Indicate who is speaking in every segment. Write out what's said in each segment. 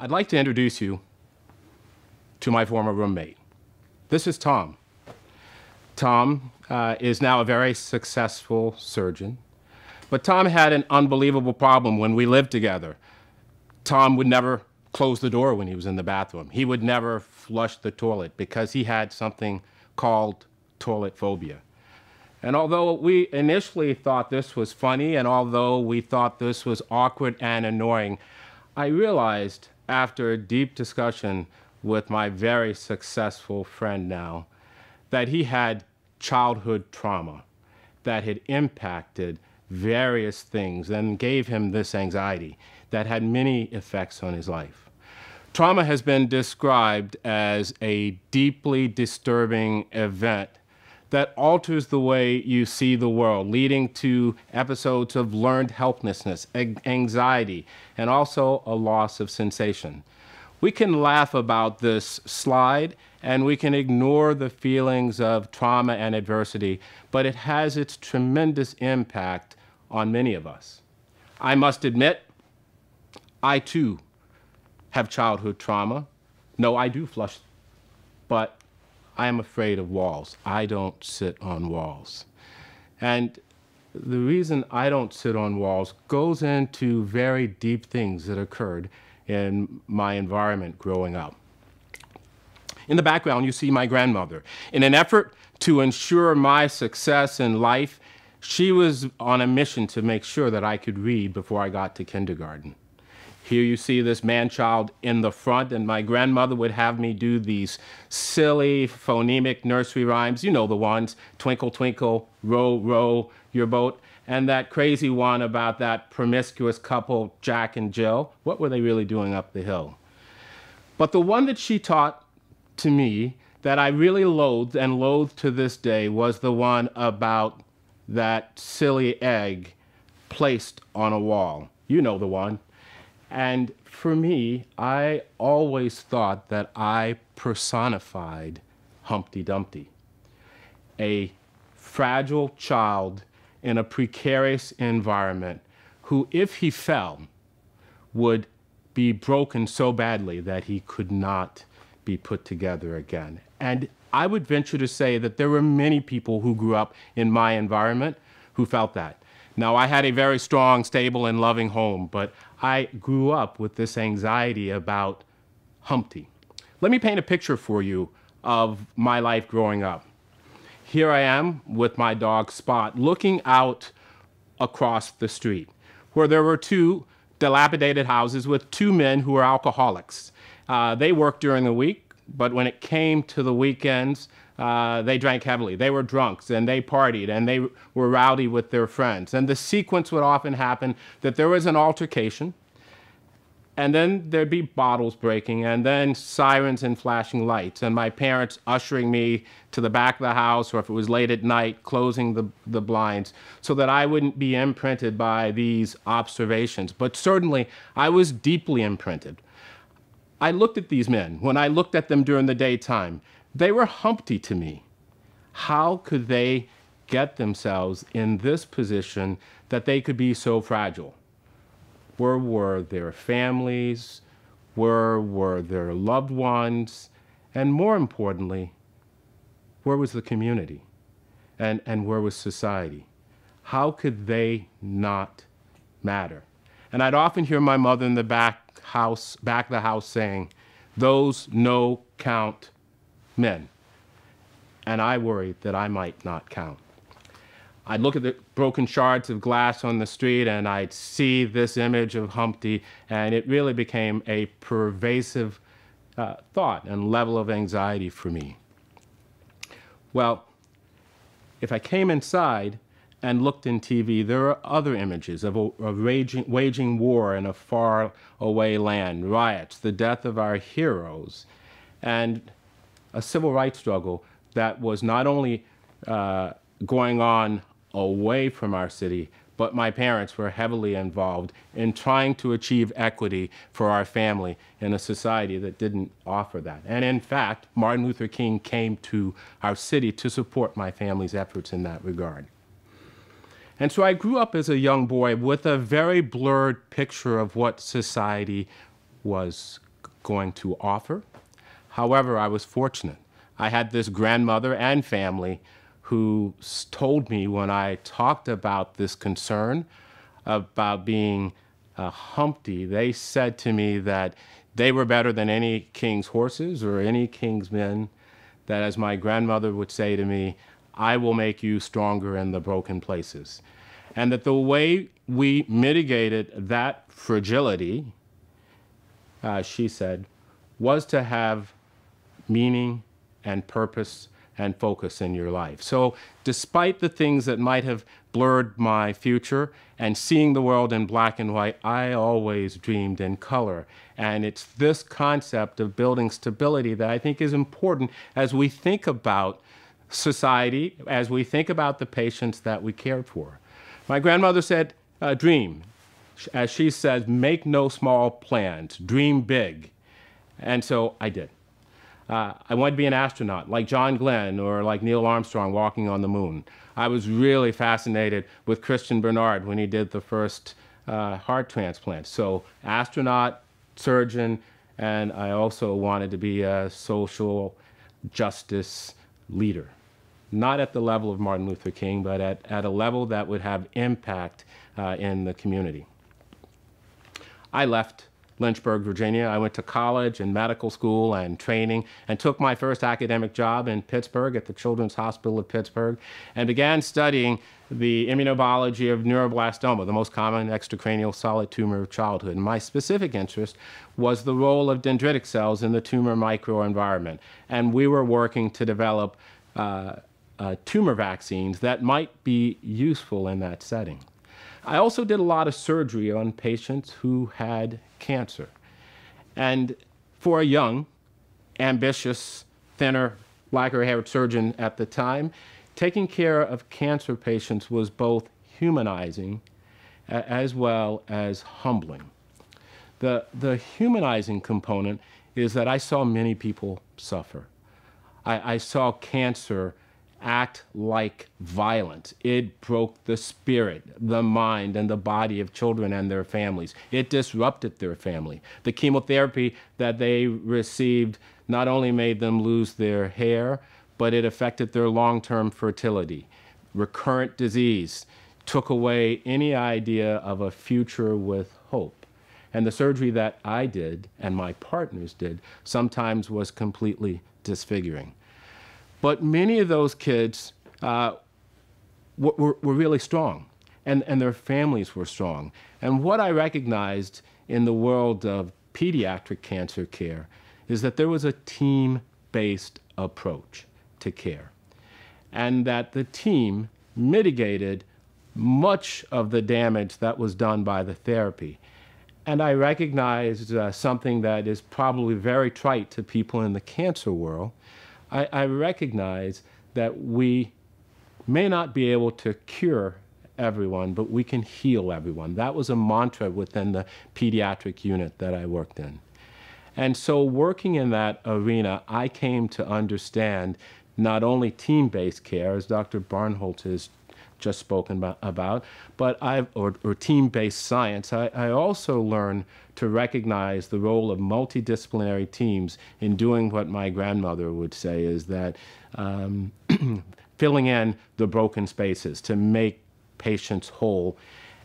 Speaker 1: I'd like to introduce you to my former roommate. This is Tom. Tom uh, is now a very successful surgeon, but Tom had an unbelievable problem when we lived together. Tom would never close the door when he was in the bathroom. He would never flush the toilet because he had something called toilet phobia. And although we initially thought this was funny, and although we thought this was awkward and annoying, I realized after a deep discussion with my very successful friend now that he had childhood trauma that had impacted various things and gave him this anxiety that had many effects on his life. Trauma has been described as a deeply disturbing event that alters the way you see the world, leading to episodes of learned helplessness, anxiety, and also a loss of sensation. We can laugh about this slide and we can ignore the feelings of trauma and adversity, but it has its tremendous impact on many of us. I must admit, I too have childhood trauma. No, I do flush, but I am afraid of walls. I don't sit on walls. And the reason I don't sit on walls goes into very deep things that occurred in my environment growing up. In the background, you see my grandmother. In an effort to ensure my success in life, she was on a mission to make sure that I could read before I got to kindergarten. Here you see this man-child in the front, and my grandmother would have me do these silly phonemic nursery rhymes. You know the ones, twinkle, twinkle, row, row your boat. And that crazy one about that promiscuous couple, Jack and Jill. What were they really doing up the hill? But the one that she taught to me that I really loathed and loathe to this day was the one about that silly egg placed on a wall. You know the one. And for me, I always thought that I personified Humpty Dumpty, a fragile child in a precarious environment who, if he fell, would be broken so badly that he could not be put together again. And I would venture to say that there were many people who grew up in my environment who felt that. Now, I had a very strong, stable, and loving home, but I grew up with this anxiety about Humpty. Let me paint a picture for you of my life growing up. Here I am with my dog Spot looking out across the street where there were two dilapidated houses with two men who were alcoholics. Uh, they worked during the week, but when it came to the weekends, uh, they drank heavily. They were drunks and they partied and they were rowdy with their friends. And the sequence would often happen that there was an altercation and then there'd be bottles breaking and then sirens and flashing lights and my parents ushering me to the back of the house or if it was late at night closing the, the blinds so that i wouldn't be imprinted by these observations but certainly i was deeply imprinted i looked at these men when i looked at them during the daytime they were Humpty to me. How could they get themselves in this position that they could be so fragile? Where were their families? Where were their loved ones? And more importantly, where was the community? And, and where was society? How could they not matter? And I'd often hear my mother in the back house, back of the house saying, those no count men. And I worried that I might not count. I'd look at the broken shards of glass on the street and I'd see this image of Humpty, and it really became a pervasive uh, thought and level of anxiety for me. Well, if I came inside and looked in TV, there are other images of a, a raging, waging war in a far away land, riots, the death of our heroes, and a civil rights struggle that was not only uh, going on away from our city, but my parents were heavily involved in trying to achieve equity for our family in a society that didn't offer that. And in fact, Martin Luther King came to our city to support my family's efforts in that regard. And so I grew up as a young boy with a very blurred picture of what society was going to offer. However, I was fortunate. I had this grandmother and family who told me when I talked about this concern about being a Humpty, they said to me that they were better than any king's horses or any king's men. That, as my grandmother would say to me, I will make you stronger in the broken places. And that the way we mitigated that fragility, uh, she said, was to have meaning and purpose and focus in your life. So, despite the things that might have blurred my future and seeing the world in black and white, I always dreamed in color. And it's this concept of building stability that I think is important as we think about society, as we think about the patients that we care for. My grandmother said, uh, dream. As she says, make no small plans, dream big. And so I did. Uh, I wanted to be an astronaut, like John Glenn or like Neil Armstrong walking on the moon. I was really fascinated with Christiaan Barnard when he did the first uh, heart transplant. So, astronaut, surgeon, and I also wanted to be a social justice leader. Not at the level of Martin Luther King, but at, at a level that would have impact uh, in the community. I left Lynchburg, Virginia. I went to college and medical school and training and took my first academic job in Pittsburgh at the Children's Hospital of Pittsburgh and began studying the immunobiology of neuroblastoma, the most common extracranial solid tumor of childhood. And my specific interest was the role of dendritic cells in the tumor microenvironment. And we were working to develop uh, uh, tumor vaccines that might be useful in that setting. I also did a lot of surgery on patients who had cancer. And for a young, ambitious, thinner, blacker haired surgeon at the time, taking care of cancer patients was both humanizing as well as humbling. The, the humanizing component is that I saw many people suffer. I, I saw cancer act like violence. It broke the spirit, the mind, and the body of children and their families. It disrupted their family. The chemotherapy that they received not only made them lose their hair, but it affected their long term fertility. Recurrent disease took away any idea of a future with hope. And the surgery that I did and my partners did sometimes was completely disfiguring. But many of those kids uh, were, were really strong, and, and their families were strong. And what I recognized in the world of pediatric cancer care is that there was a team based approach to care, and that the team mitigated much of the damage that was done by the therapy. And I recognized uh, something that is probably very trite to people in the cancer world, I, I recognize that we may not be able to cure everyone, but we can heal everyone. That was a mantra within the pediatric unit that I worked in. And so, working in that arena, I came to understand not only team based care, as Dr. Barnholtz has just spoken about, but I've, or, or team based science, I, I also learned to recognize the role of multidisciplinary teams in doing what my grandmother would say is that um, filling in the broken spaces to make patients whole,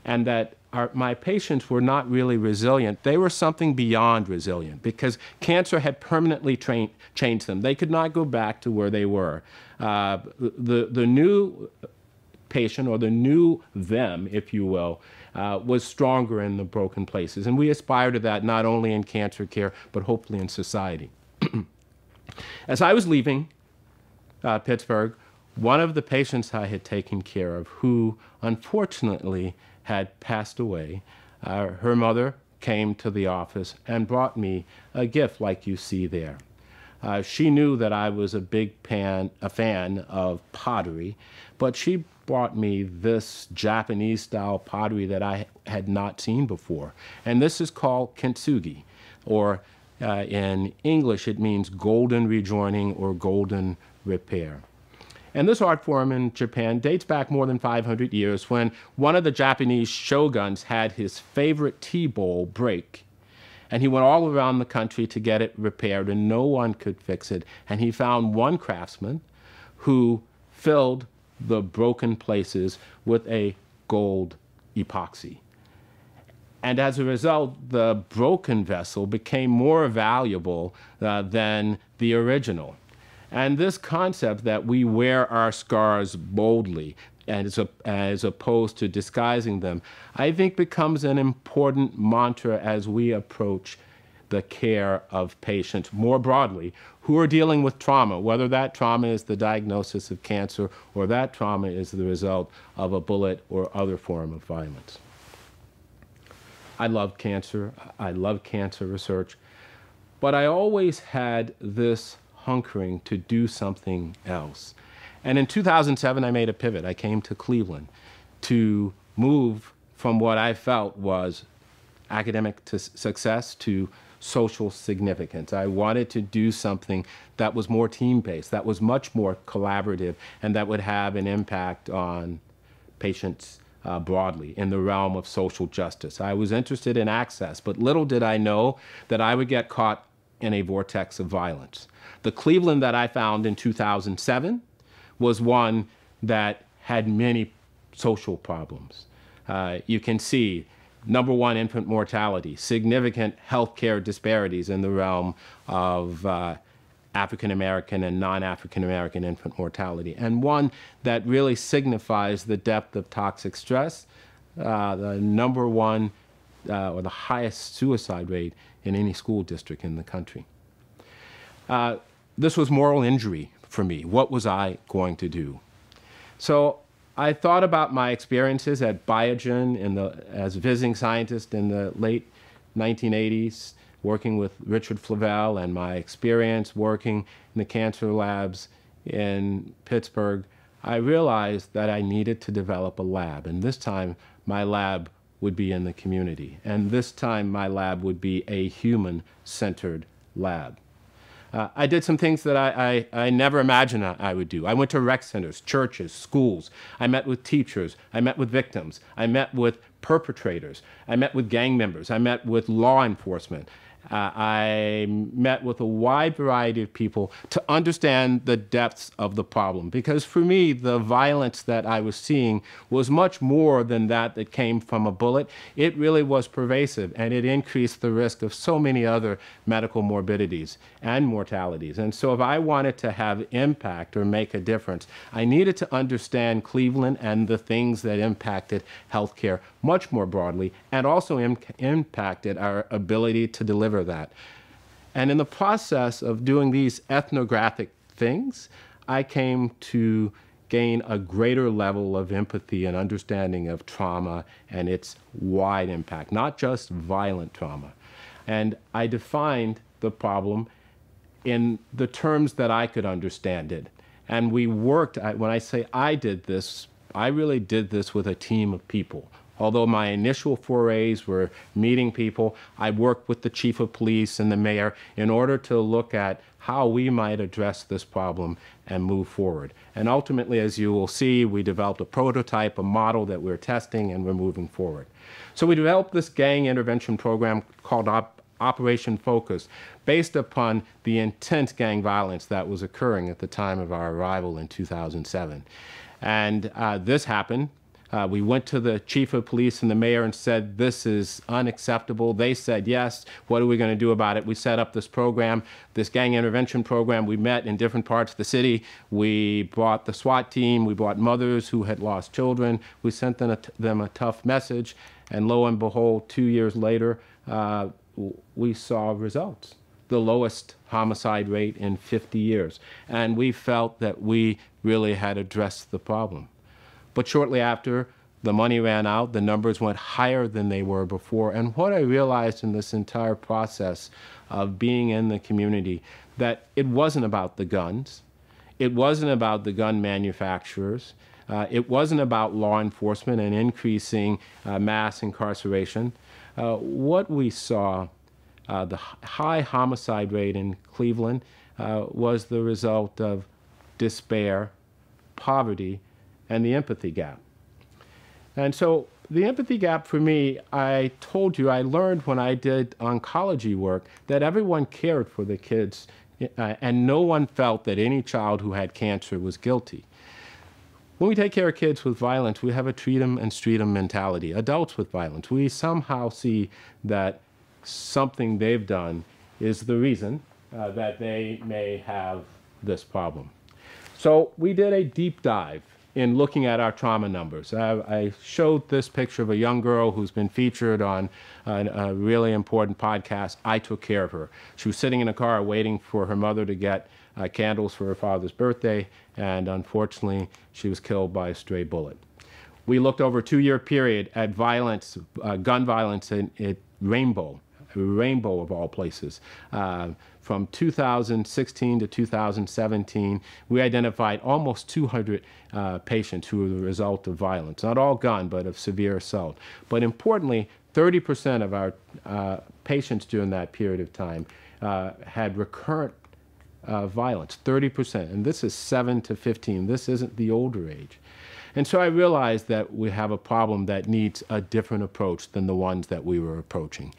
Speaker 1: and that our, my patients were not really resilient. They were something beyond resilient because cancer had permanently train, changed them. They could not go back to where they were. Uh, the, the new patient or the new them, if you will, uh, was stronger in the broken places. And we aspire to that not only in cancer care, but hopefully in society. As I was leaving uh, Pittsburgh, one of the patients I had taken care of, who unfortunately had passed away, uh, her mother came to the office and brought me a gift like you see there. Uh, she knew that I was a big pan, a fan of pottery, but she brought me this Japanese style pottery that I had not seen before. And this is called kintsugi, or uh, in English it means golden rejoining or golden repair. And this art form in Japan dates back more than 500 years when one of the Japanese shoguns had his favorite tea bowl break. And he went all around the country to get it repaired, and no one could fix it. And he found one craftsman who filled the broken places with a gold epoxy. And as a result, the broken vessel became more valuable uh, than the original. And this concept that we wear our scars boldly, as, a, as opposed to disguising them, I think becomes an important mantra as we approach the care of patients more broadly who are dealing with trauma, whether that trauma is the diagnosis of cancer or that trauma is the result of a bullet or other form of violence. I love cancer. I love cancer research. But I always had this hunkering to do something else. And in 2007, I made a pivot. I came to Cleveland to move from what I felt was academic to success to social significance. I wanted to do something that was more team based, that was much more collaborative, and that would have an impact on patients uh, broadly in the realm of social justice. I was interested in access, but little did I know that I would get caught in a vortex of violence. The Cleveland that I found in 2007 was one that had many social problems. Uh, you can see number one, infant mortality, significant healthcare disparities in the realm of uh, African American and non African American infant mortality, and one that really signifies the depth of toxic stress, uh, the number one uh, or the highest suicide rate in any school district in the country. Uh, this was moral injury for me. What was I going to do? So I thought about my experiences at Biogen in the, as a visiting scientist in the late 1980s working with Richard Flavell and my experience working in the cancer labs in Pittsburgh, I realized that I needed to develop a lab. And this time, my lab would be in the community. And this time, my lab would be a human centered lab. Uh, I did some things that I, I, I, never imagined I would do. I went to rec centers, churches, schools. I met with teachers. I met with victims. I met with perpetrators. I met with gang members. I met with law enforcement. Uh, I met with a wide variety of people to understand the depths of the problem. Because for me, the violence that I was seeing was much more than that that came from a bullet. It really was pervasive and it increased the risk of so many other medical morbidities and mortalities. And so, if I wanted to have impact or make a difference, I needed to understand Cleveland and the things that impacted healthcare much more broadly and also Im impacted our ability to deliver that. And in the process of doing these ethnographic things, I came to gain a greater level of empathy and understanding of trauma and its wide impact, not just violent trauma. And I defined the problem in the terms that I could understand it. And we worked, when I say I did this, I really did this with a team of people. Although my initial forays were meeting people, I worked with the chief of police and the mayor in order to look at how we might address this problem and move forward. And ultimately, as you will see, we developed a prototype, a model that we're testing, and we're moving forward. So we developed this gang intervention program called Op Operation Focus, based upon the intense gang violence that was occurring at the time of our arrival in 2007. And uh, this happened uh, we went to the chief of police and the mayor and said, This is unacceptable. They said, Yes. What are we going to do about it? We set up this program, this gang intervention program. We met in different parts of the city. We brought the SWAT team. We brought mothers who had lost children. We sent them a, them a tough message. And lo and behold, two years later, uh, we saw results the lowest homicide rate in 50 years. And we felt that we really had addressed the problem. But shortly after, the money ran out, the numbers went higher than they were before. And what I realized in this entire process of being in the community, that it wasn't about the guns, it wasn't about the gun manufacturers, uh, it wasn't about law enforcement and increasing uh, mass incarceration. Uh, what we saw, uh, the high homicide rate in Cleveland, uh, was the result of despair, poverty, and the empathy gap. And so the empathy gap for me, I told you, I learned when I did oncology work that everyone cared for the kids uh, and no one felt that any child who had cancer was guilty. When we take care of kids with violence, we have a treat them and street them mentality. Adults with violence, we somehow see that something they've done is the reason uh, that they may have this problem. So we did a deep dive in looking at our trauma numbers. I, I, showed this picture of a young girl who's been featured on a, a, really important podcast. I took care of her. She was sitting in a car waiting for her mother to get uh, candles for her father's birthday, and unfortunately, she was killed by a stray bullet. We looked over a two year period at violence, uh, gun violence in, in Rainbow, Rainbow of all places. Uh, from 2016 to 2017, we identified almost 200 uh, patients who were the result of violence, not all gun, but of severe assault. But importantly, 30% of our uh, patients during that period of time uh, had recurrent uh, violence, 30%. And this is 7 to 15. This isn't the older age. And so I realized that we have a problem that needs a different approach than the ones that we were approaching.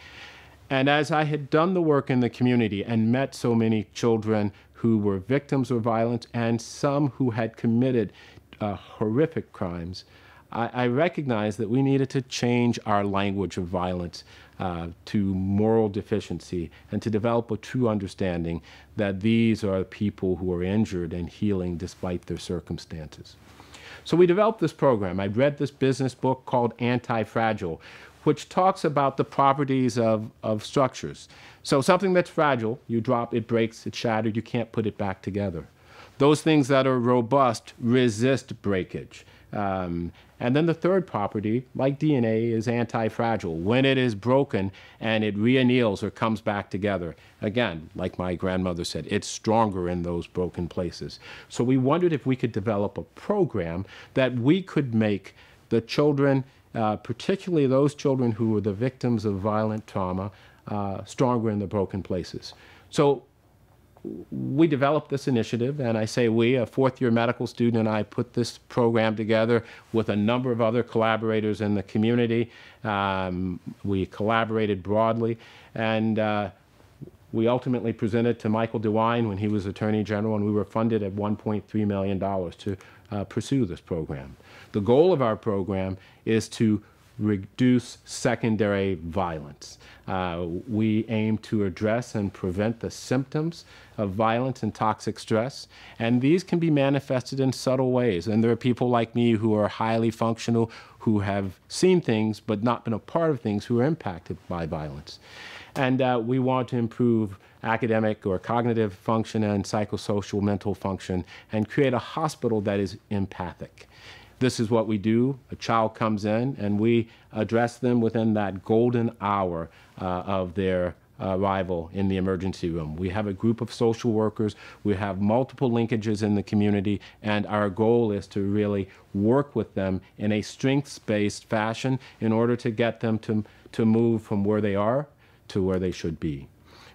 Speaker 1: And as I had done the work in the community and met so many children who were victims of violence and some who had committed uh, horrific crimes, I, I, recognized that we needed to change our language of violence uh, to moral deficiency and to develop a true understanding that these are people who are injured and healing despite their circumstances. So we developed this program. I read this business book called Anti-Fragile, which talks about the properties of, of structures. So something that's fragile, you drop, it breaks, it's shattered, you can't put it back together. Those things that are robust resist breakage. Um, and then the third property, like DNA, is anti-fragile. When it is broken and it reanneals or comes back together, again, like my grandmother said, it's stronger in those broken places. So we wondered if we could develop a program that we could make the children uh, particularly those children who were the victims of violent trauma, uh, stronger in the broken places. So we developed this initiative, and I say we, a fourth year medical student and I put this program together with a number of other collaborators in the community. Um, we collaborated broadly, and uh, we ultimately presented to Michael DeWine when he was Attorney General, and we were funded at $1.3 million to uh, pursue this program. The goal of our program is to reduce secondary violence. Uh, we aim to address and prevent the symptoms of violence and toxic stress, and these can be manifested in subtle ways. And there are people like me who are highly functional, who have seen things but not been a part of things, who are impacted by violence. And uh, we want to improve academic or cognitive function and psychosocial mental function and create a hospital that is empathic. This is what we do. A child comes in and we address them within that golden hour uh, of their arrival in the emergency room. We have a group of social workers, we have multiple linkages in the community, and our goal is to really work with them in a strengths-based fashion in order to get them to, to move from where they are to where they should be.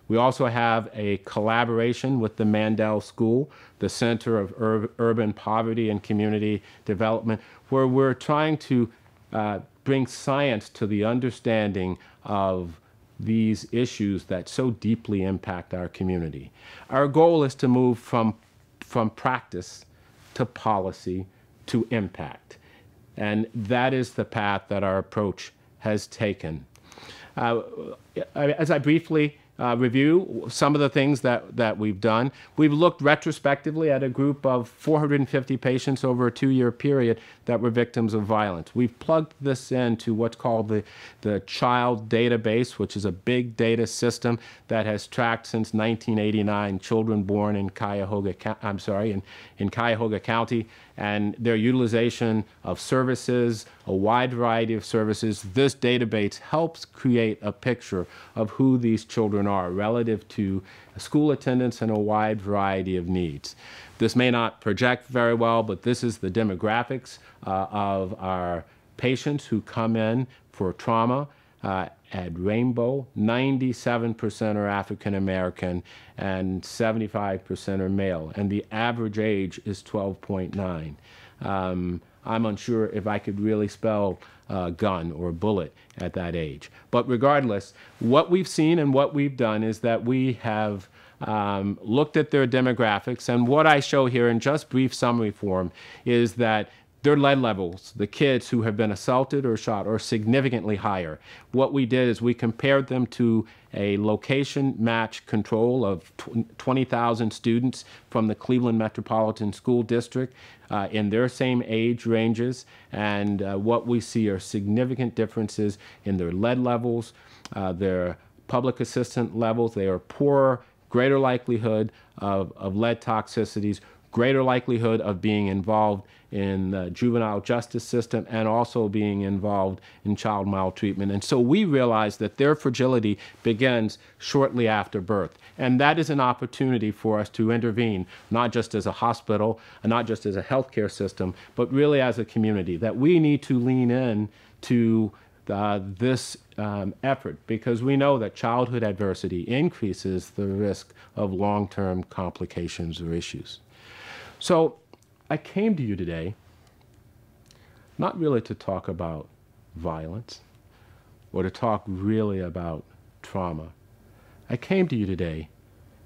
Speaker 1: We also have a collaboration with the Mandel School, the Center of Ur Urban Poverty and Community Development, where we're trying to uh, bring science to the understanding of these issues that so deeply impact our community. Our goal is to move from, from practice to policy to impact. And that is the path that our approach has taken. Uh, as I briefly uh, review some of the things that, that we've done. We've looked retrospectively at a group of 450 patients over a two-year period that were victims of violence. We've plugged this into what's called the, the child database, which is a big data system that has tracked since 1989 children born in Cuyahoga, I'm sorry, in, in Cuyahoga County and their utilization of services, a wide variety of services. This database helps create a picture of who these children are relative to school attendance and a wide variety of needs. This may not project very well, but this is the demographics uh, of our patients who come in for trauma uh, at Rainbow, 97% are African American and 75% are male, and the average age is 12.9. Um, I'm unsure if I could really spell uh, gun or bullet at that age. But regardless, what we've seen and what we've done is that we have um, looked at their demographics. And what I show here in just brief summary form is that their lead levels, the kids who have been assaulted or shot, are significantly higher. What we did is we compared them to a location match control of 20,000 students from the Cleveland Metropolitan School District uh, in their same age ranges. And uh, what we see are significant differences in their lead levels, uh, their public assistant levels. They are poorer, greater likelihood of, of lead toxicities, greater likelihood of being involved in the juvenile justice system and also being involved in child maltreatment. And so we realize that their fragility begins shortly after birth. And that is an opportunity for us to intervene, not just as a hospital, not just as a healthcare system, but really as a community, that we need to lean in to uh, this um, effort because we know that childhood adversity increases the risk of long-term complications or issues. So I came to you today not really to talk about violence or to talk really about trauma. I came to you today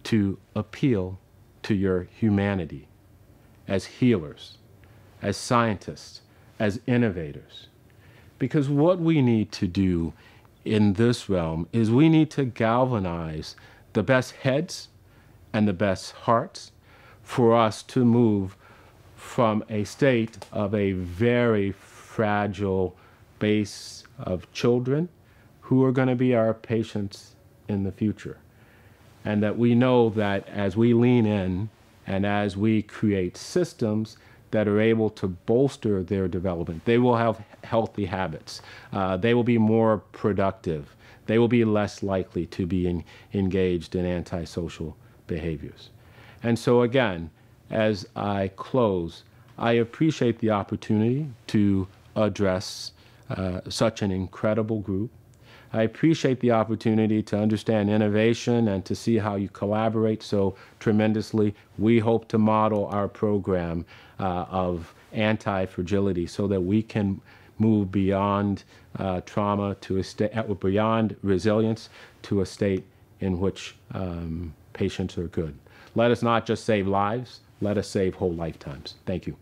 Speaker 1: to appeal to your humanity as healers, as scientists, as innovators. Because what we need to do in this realm is we need to galvanize the best heads and the best hearts for us to move from a state of a very fragile base of children who are going to be our patients in the future. And that we know that as we lean in and as we create systems that are able to bolster their development, they will have healthy habits. Uh, they will be more productive. They will be less likely to be in, engaged in antisocial behaviors. And so, again, as I close, I appreciate the opportunity to address uh, such an incredible group. I appreciate the opportunity to understand innovation and to see how you collaborate so tremendously. We hope to model our program uh, of anti-fragility so that we can move beyond uh, trauma to a state, uh, beyond resilience to a state in which um, patients are good. Let us not just save lives, let us save whole lifetimes. Thank you.